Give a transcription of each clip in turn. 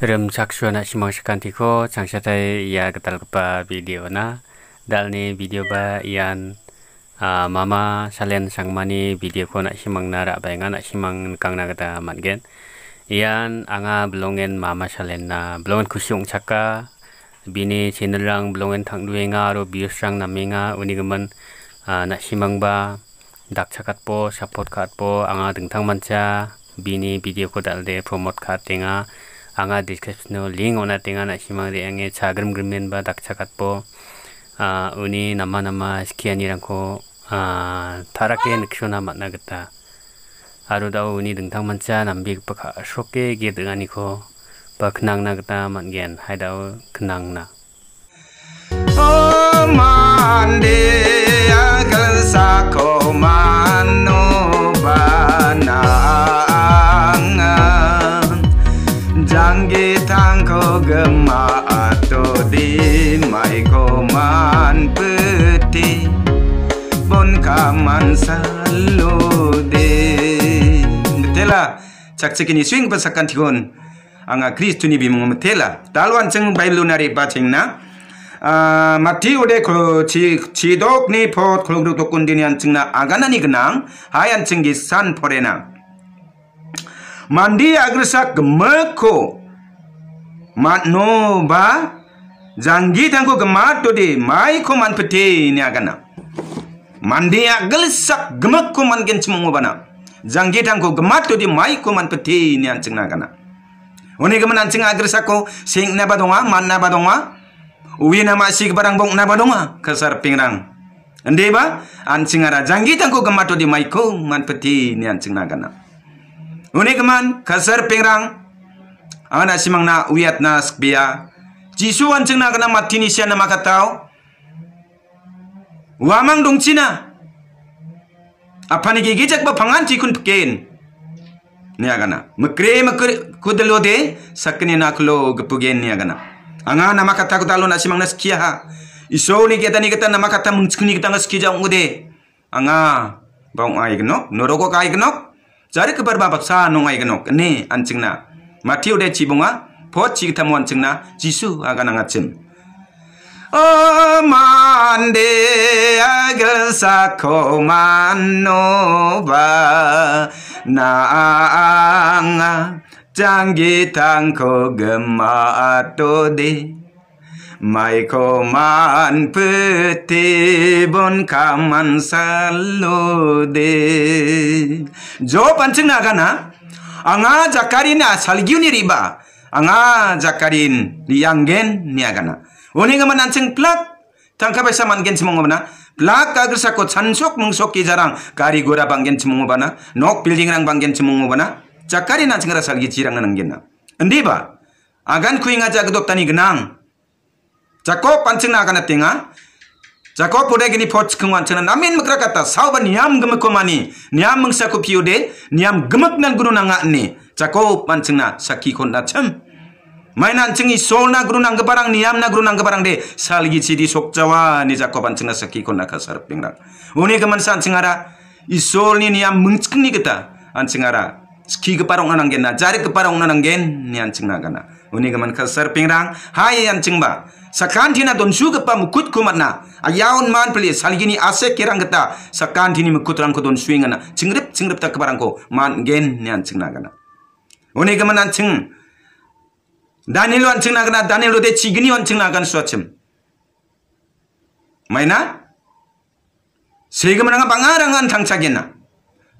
Rem na simang sekantiko cangsatai ia kepa video na. Dalni video ba ian uh, mama salen sangmani video ko na simang nara bainga na simang kang na kata matgen ian anga belongen mama salen na. Belongen kusyong chaka bini channel rang belongen thang duenga aro bios rang namenga unigaman uh, na simang ba dak chakat po support kat po anga dengtang manca bini video ko dalde promote kat tenga anga discuss no ling ona tenga na himang re ange cha grim grim nen ba dak cha kat po. A uni nama nama skiani rang ko a tarake nikshona ma na gata. Aru da uni ding thang man cha nam bi pa kha shoke ge de ani ko pa khnang na gata man gen hai da khnang na. O man de agal sa atau di mai koman peti bon kaman salude betela 작책이니 스윙 바삭한 티곤 anga kristuni bimungu tela talwan cheng bible nari ba chengna 아 마티오데 그지 지독니 포 클로그로 독군디니 안증나 아가나니 그낭 하얀 증기 산 포레나 만디 아그르사 그머코 matno ba? Jangi tangko gemat to de mai ko man pete ni agana mandi aglesak gemeko man gen cmongo bana jangi tangko gemat to de mai ko man pete ni ancing agana Oni geman ancing agresa ko sing na badonga man na badonga uwi na masih barang bong na badonga kasar pingrang. Ande ba? Ancing ara jangi tangko gemat to de mai ko man pete ni ancing agana Uni keman kasar pengrang ana simang na uyat na skbia jisu wanceng na kana matini sia na makatau wamang dong cina. Apa ni gigijak ba pangan tikun peken ni agana. Mekre mekre kudelo de sakni na klo gepugen ni agana. Anga na makata ko talo na simang na skia ha. Iso ni kita ni kita na makata mungskuni kita ngaskia ngude. Anga bang ai gnok noroko kai gnok jari kebar babak sa nongai genok. Ne ancingna matiu de cibunga po ci tamu ancingna jisu aga nangacim oh mande agal sako manova na anga janggi tangko gema de mai ko man pete bon kaman salo de jo pancing nagana anga jakarina salgiuni riba. Anga jakarin lianggen niagana oni ngaman ancing plak. Tangka pesa mangen semongobana plak kagersa ko chansok mungsok ki jarang gari gora banggen semongobana nok building rang banggen semongobana jakarina cingara salgi jirang nangenna endiba agan kuinga jagdok tani genang. Jakob pancing na tinga Jakob pode gini pot kengwan cina namin mekra kata sauba niam gemek komani niam mengsa piode niam gemek nan guru nanga ni? Jakob pancing na saki kon na cem mainan cengi sol guru nang gebarang niam na guru nang gebarang de? Salgi cidi sok jawa ni Jakob pancing na saki kon na kasar pingrang uni keman san cingara isol ni niam mengcing ni kita ancingara ski keparong nanang gen na jari keparong nanang gen ni ancing na gana uni keman kasar pingrang hai ancing ba sakan tina don su gepa mukut kumatna ayaun man peli salgini ase kirang geta sakan tini mukut rang ko don suingana cingrip cingrip tak kebarang ko man gen nyan cingna gana one gaman an cing Daniel wan cingna gana Daniel de cigini wan cingna gan suacem maina? Segamananga pangarangan tangcagena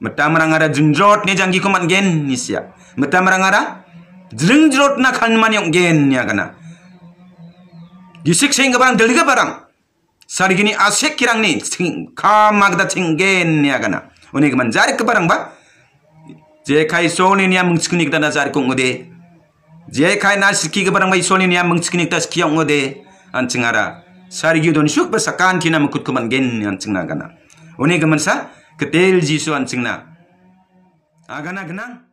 meta marangara jinjot ne janggi kuman gen nisya meta marangara jinjot na kan manyong gen ya gana Gisik sehingga barang deliga barang. Sari gini asik kirang ni kamagda cingen ni agana. Uni keman jari ke barang ba. Je kai soni ni amung cikuni kita nazar kong ngode. Je kai nasiki ke barang ba soni ni amung cikuni kita sekiang ngode. Ancing ara. Sari gini don syuk basakan tina mengkut keman gen ancing na agana. Uni keman sa ketel jisu ancing na. Agana genang.